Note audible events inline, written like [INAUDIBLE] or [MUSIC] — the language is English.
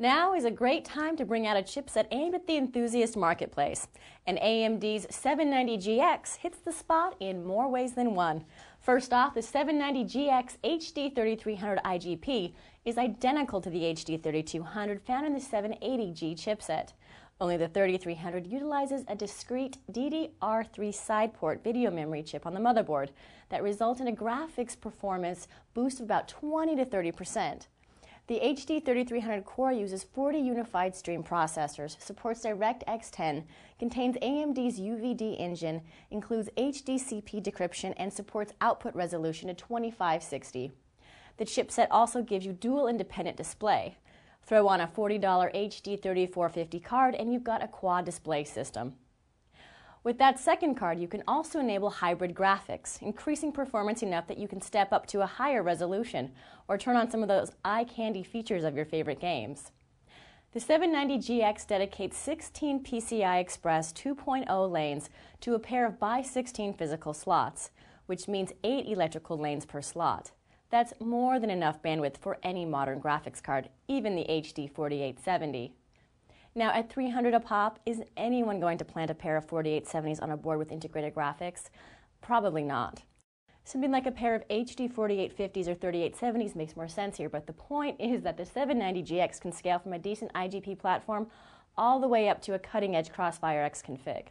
Now is a great time to bring out a chipset aimed at the enthusiast marketplace. And AMD's 790GX hits the spot in more ways than one. First off, the 790GX HD3300 IGP is identical to the HD3200 found in the 780G chipset. Only the 3300 utilizes a discrete DDR3 side port video memory chip on the motherboard that results in a graphics performance boost of about 20 to 30 percent. The HD 3300 core uses 40 unified stream processors, supports DirectX 10, contains AMD's UVD engine, includes HDCP decryption, and supports output resolution to 2560. The chipset also gives you dual independent display. Throw on a $40 HD 3450 card and you've got a quad display system. With that second card, you can also enable hybrid graphics, increasing performance enough that you can step up to a higher resolution or turn on some of those eye candy features of your favorite games. The 790GX dedicates 16 PCI Express 2.0 lanes to a pair of by 16 physical slots, which means 8 electrical lanes per slot. That's more than enough bandwidth for any modern graphics card, even the HD 4870. Now, at 300 a pop, is anyone going to plant a pair of 4870s on a board with integrated graphics? Probably not. Something like a pair of HD 4850s or 3870s makes more sense here, but the point [LAUGHS] is that the 790GX can scale from a decent IGP platform all the way up to a cutting edge Crossfire X config.